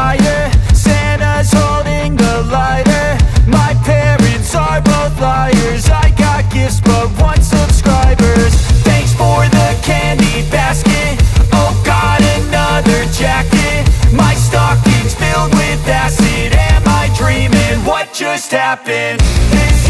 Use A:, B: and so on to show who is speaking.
A: fire Santa's holding the lighter My parents are both liars. I got gifts but one subscribers Thanks for the candy basket. Oh god another jacket. My stocking's filled with acid. Am I dreaming? What just happened? This